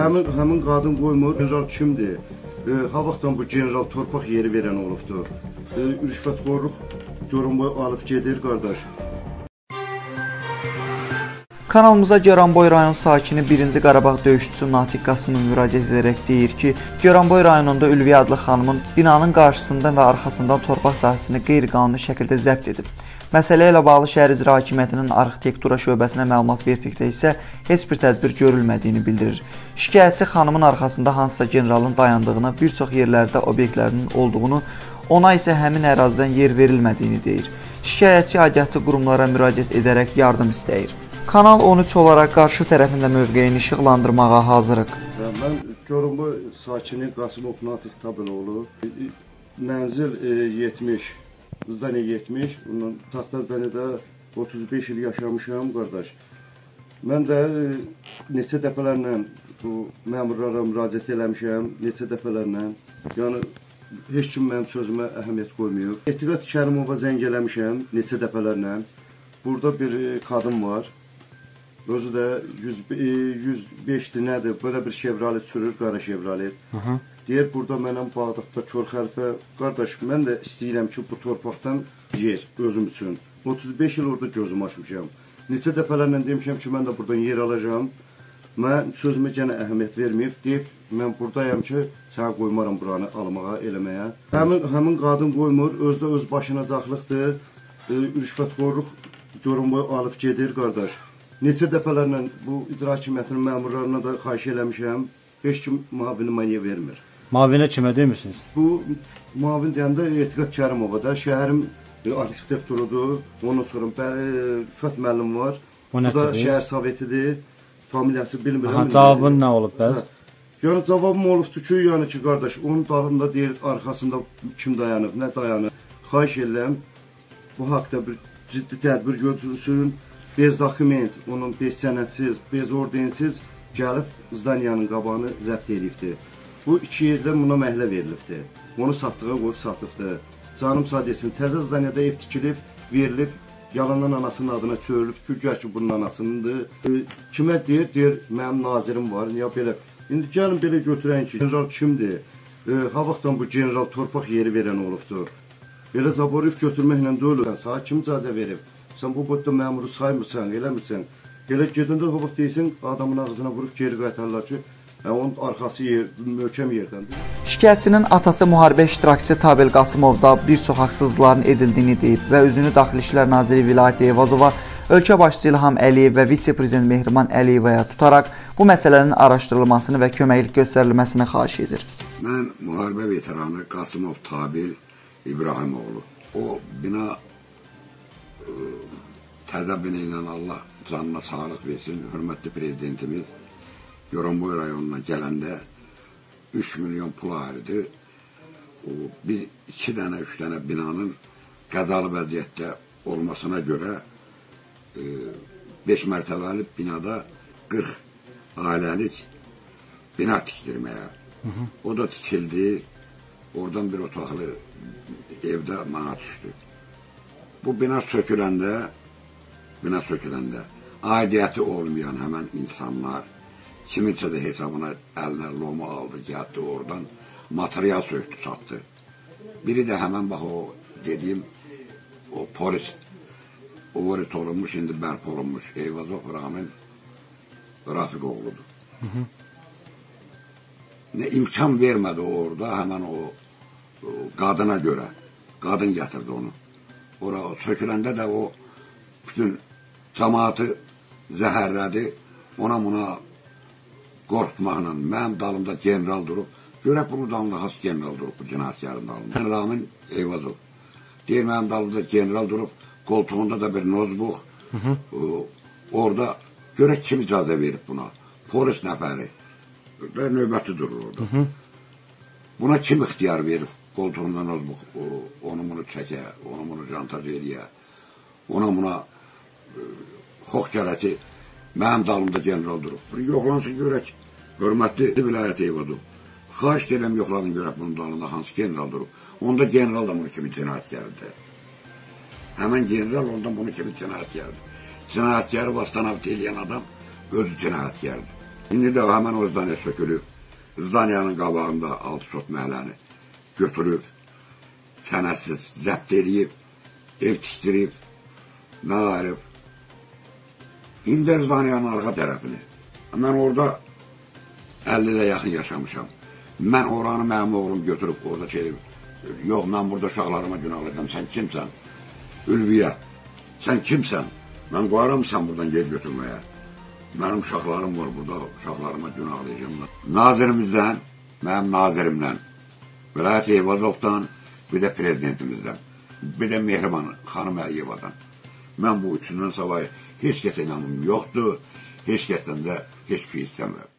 Həmin həmin qadın qoymur. General kimdir? E, ha vaxtdan bu general torpaq yeri verən olubdu. E, rüşvətxorluq görünmə alıb gedir qardaş. Kanalımıza Gəranboy rayon sakini 1-ci Qarabağ döyüşçüsü Natiq Qasımov müraciət edərək deyir ki, Gəranboy rayonunda Ülviyə adlı xanımın binanın qarşısında və arxasından torpaq sahəsini qeyri-qanuni şəkildə zəbt edib. Məsələ ilə bağlı şəhər icra hakimiyyətinin arxitektura şöbəsinə məlumat verdikdə isə heç bir tədbir görülmədiyini bildirir. Şikayətçi xanımın arxasında hansısa generalın dayandığını, bir çox yerlərdə obyektlərinin olduğunu, ona isə həmin ərazidən yer verilmədiyini deyir. Şikayətçi aidiyyatı qurumlara müraciət edərək yardım istəyir. Kanal 13 olaraq qarşı tərəfində mövqeyini işıqlandırmağa hazırıq. Mən Görünmə sakini Qasımov Natiq Tabeloğlu. Mənzil e, 70 Zdaniya 70, bundan taxta zdaniyada 35 il yaşamışam qardaş. Mən də e, neçə dəfələrlə bu məmurlara müraciət eləmişəm, neçə dəfələrlə. Yəni heç kim mənim sözümə əhəmiyyət qoymuyor. Etiqat Kərimova zəng eləmişəm neçə dəfələrlə. Burada bir e, qadın var. Özü də 100, 105-dir nədir? Belə bir Chevrolet sürür, qara Chevrolet. Hı -hı. Deyir, burada mənəm Bağdadda Kör xəlifə, qardaş, mən də istəyirəm ki, bu torpaqdan yer özüm üçün. 35 il orada gözüm açmışam. Neçə dəfələrlə demişəm ki, mən də buradan yer alacağam. Mən sözümə yenə əhəmiyyət verməyib, deyib, mən buradayam ki, sənə qoymaram buranı almağa, eləməyə. Həmin, həmin qadın qoymur, özdə öz başınacaqlıqdır, e, rüşvətxorluq görünmə alıb gedir, qardaş. Neçə dəfələrlə bu icra hakimiyyətinin məmurlarına da xahiş eləmişəm, heç kim müavini mənə vermir. Mavinə kimə demirsiniz? Bu müavin deyəndə Etiqat Kərimova da şəhərin arxitektorudur. Ondan sonra Fət müəllim var. O da şəhər sovetidir. Familiyası bilmirəm. Aha, cavabın nə olub bəs? Yəni cavabım olubdu ki, yəni ki, qardaş, onun dalında deyir, arxasında kim dayanıb, nə dayanıb. Xahiş edirəm bu haqqda bir ciddi tədbir götürülsün. Bez dokument, onun bez sənədsiz, bez ordensiz gəlib zdaniyanın qabağını zəbt edibdir. Bu iki yerdə buna məhlə verilibdir. Onu satdığa qoyub satıbdır. Canım sağ desin, təzə zdaniyada ev tikilib, verilib, yalandan anasının adına çörülüb, gücə ki, bunun anasınındır. E, kimə deyir? Deyir, mənim nazirim var, ya belə. İndi gəlin belə götürən ki, general kimdir? E, ha vaxtdan bu general torpaq yeri verən olubdur. Belə zaborif götürməklə deyil, sağ kim icazə verib? Sən bu boyda məmuru saymırsan, eləmirsən. Elə gedəndə o vaxt deyirsən, adamın ağzına vurub geri qaytarlar ki, onun arxası yer, möhkəm yerdəndir. Şikayətçinin atası müharibə iştirakçısı Tabel Qasımov da bir çox haqsızlıqların edildiyini deyib və özünü Daxili İşlər Naziri Vilayət Eyvazova ölkə başçısı İlham Əliyev və vitse-prezident Mehriban Əliyevaya tutaraq bu məsələnin araşdırılmasını və köməklik göstərilməsini xahiş edir. Mən müharibə veteranı Qasımov Tabel İbrahimoğlu. O bina e, təzə bina ilə Allah canına sağlıq versin, hörmətli prezidentimiz Yoranboy rayonuna gələndə 3 milyon pul ayırdı. O, bir iki dənə, üç dənə binanın qəzalı vəziyyətdə olmasına görə 5 e, mərtəbəli binada 40 ailəlik bina tikdirməyə. Hı -hı. O da tikildi. Oradan bir otaqlı evdə mənə düşdü. Bu bina söküləndə, bina söküləndə aidiyyəti olmayan həmən insanlar Kiminsə də hesabına əlinə loma aldı, gəldi oradan material söktü, satdı. Biri də həmən bax o dediyim o polis uvarit olunmuş, indi bərp olunmuş Eyvazov Ramin Rafiq oğludur. Hı -hı. Nə imkan vermədi orada həmən o, o qadına görə. Qadın gətirdi onu. Ora söküləndə də o bütün cəmaatı zəhərlədi. Ona buna qorxmaqla mənim dalımda general durub, görək bunu dalında has general durub bu cinayətkarın dalında. Mən Ramin Eyvazov. Deyir mənim dalımda general durub, qoltuğunda da bir -hı. Orada görək kim icazə verib buna. Polis nəfəri. Və növbəti durur orada. Hı -hı. Buna kim ixtiyar verib? Qoltuğunda notebook, onu bunu çəkə, onu bunu jantaj eləyə. Ona buna e, xox gərəki mənim dalımda general durub. Bunu yoxlansın görək. Hörmətli vilayət eyvadı. Xahiş edirəm yoxladın görək bunun dalında hansı general durub. Onda general da bunu kimi cinayətkardır. Həmən general ondan bunu kimi cinayətkardır. Cinayətkarı vastanavt eləyən adam özü cinayətkardır. İndi də həmən o zdaniya sökülüb. Zdaniyanın qabağında altı sot məhəlləni götürüb, sənədsiz zəbt eləyib, ev tikdirib, nə ayırıb. İndi zdaniyanın arxa tərəfini. Mən orada 50 ilə yaxın yaşamışam. Mən oranı mənim oğlum götürüb orada şey, yox mən burada uşaqlarıma günahlayacam, sən kimsən? Ülviyə, sən kimsən? Mən qoyaram sən buradan yer götürməyə. Mənim uşaqlarım var burada, uşaqlarıma günahlayacam. Nazirimizdən, mənim nazirimdən, Vilayət Eyvazovdan, bir də prezidentimizdən, bir də Mehriban xanım Əliyevadan. Mən bu üçündən savayı heç kəsə inanım yoxdur, heç kəsdən də heç bir şey istəmirəm.